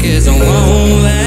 Cause I won't let